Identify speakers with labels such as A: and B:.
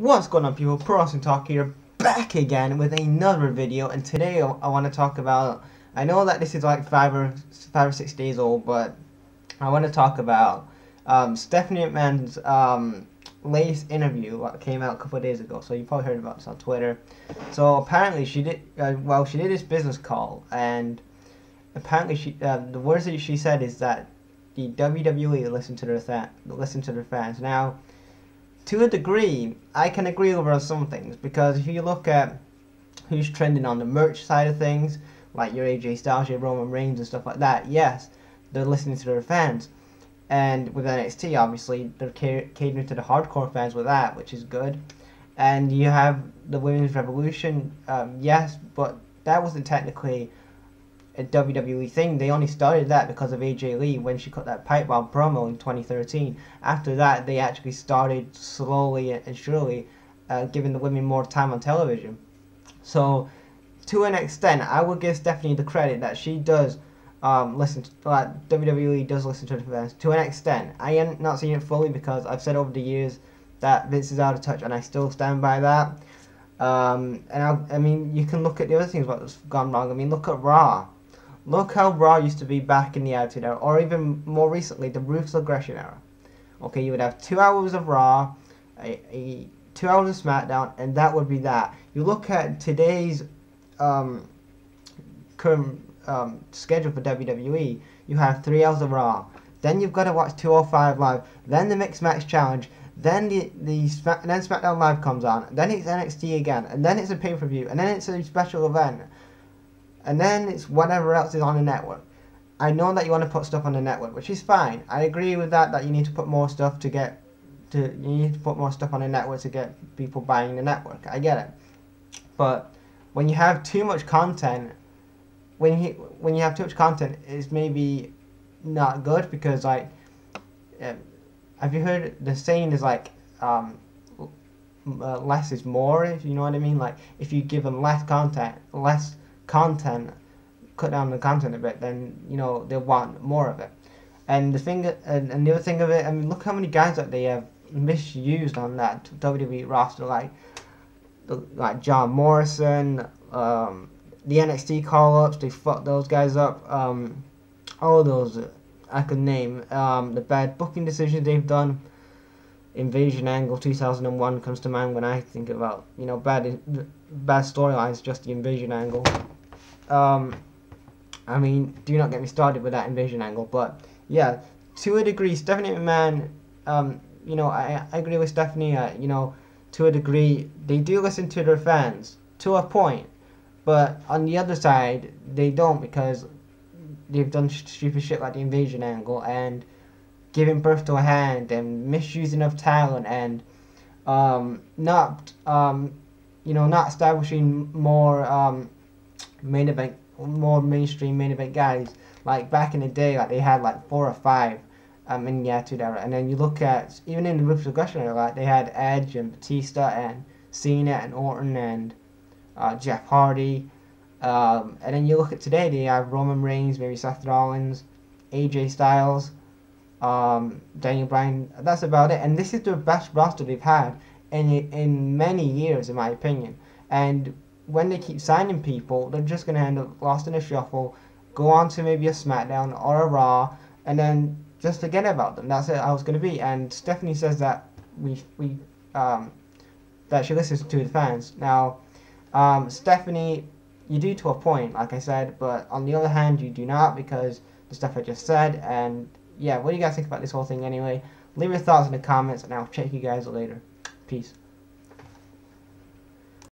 A: What's going on people, Pro Wrestling Talk here, back again with another video and today I, want to talk about, I know that this is like 5 or, five or 6 days old but I want to talk about um, Stephanie McMahon's um, latest interview that came out a couple of days ago, so you probably heard about this on Twitter. So apparently she did, uh, well she did this business call and apparently she, uh, the words that she said is that the WWE listen to their, fa- listen to their fans. Now, to a degree, I can agree on some things because if you look at who's trending on the merch side of things, like your AJ Styles, your Roman Reigns, and stuff like that, yes, they're listening to their fans. And with NXT, obviously, they're catering to the hardcore fans with that, which is good. And you have the Women's Revolution, um, yes, but that wasn't technically a WWE thing. They only started that because of AJ Lee when she cut that pipe bomb promo in 2013. After that, they actually started slowly and surely uh, giving the women more time on television. So, to an extent, I would give Stephanie the credit that she does um, listen to, WWE does listen to fans to an extent. I am not seeing it fully because I've said over the years that Vince is out of touch and I still stand by that. Um, and I, I mean, you can look at the other things that's gone wrong. I mean, look at Raw. Look how Raw used to be back in the Attitude Era, or even more recently, the Ruthless Aggression Era. Okay, you would have two hours of Raw, a, a two hours of SmackDown, and that would be that. You look at today's um, current um, schedule for WWE, you have three hours of Raw. Then you've got to watch 205 Live, then the Mixed Match Challenge, then the the then SmackDown Live comes on, then it's NXT again, and then it's a pay per view, and then it's a special event and then it's whatever else is on the network. I know that you want to put stuff on the network, which is fine. I agree with that. That you need to put more stuff to get to you need to put more stuff on the network to get people buying the network. I get it, but when you have too much content, when you when you have too much content, it's maybe not good because like, um, have you heard the saying is like um, uh, less is more. If you know what I mean, like if you give them less content, less content, cut down the content a bit, then you know they want more of it. And the thing, and, and the other thing of it, I mean, look how many guys that they have misused on that WWE roster, like like John Morrison, um, the NXT call-ups, they fucked those guys up. Um, all those I could name. Um, the bad booking decisions they've done. Invasion Angle 2001 comes to mind when I think about you know bad bad storylines. Just the Invasion Angle. Um, I mean, do not get me started with that invasion angle, but yeah, to a degree, Stephanie McMahon, um, you know, I, I agree with Stephanie, uh, you know, to a degree, they do listen to their fans, to a point, but on the other side, they don't because they've done stupid shit like the invasion angle and giving birth to a hand and misusing of talent and um, not, um, you know, not establishing more um, main event, more mainstream main event guys. Like back in the day, like they had like four or five um, in Attitude Era. And then you look at, even in the Ruthless Aggression Era, like they had Edge and Batista and Cena and Orton and uh, Jeff Hardy. Um, and then you look at today, they have Roman Reigns, maybe Seth Rollins, AJ Styles, um, Daniel Bryan. That's about it. And this is the best roster they've had in in many years, in my opinion. And when they keep signing people, they're just going to end up lost in a shuffle, go on to maybe a SmackDown or a Raw, and then just forget about them. That's it. I was going to be. And Stephanie says that we we um, that she listens to the fans. Now, um, Stephanie, you do to a point, like I said, but on the other hand, you do not because the stuff I just said. And yeah, what do you guys think about this whole thing anyway? Leave your thoughts in the comments, and I'll check you guys later. Peace.